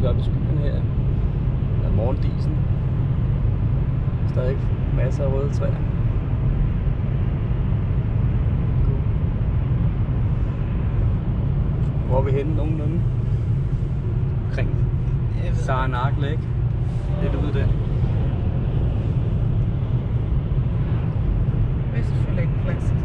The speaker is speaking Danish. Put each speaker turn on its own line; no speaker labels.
lidt op i skyen her. Der er morgendisen. Stadig masser af røde træer. Hvor er vi henne nogenlunde? Omkring
Jeg
Sarnak Lake. Lidt ude der.
Det er selvfølgelig ikke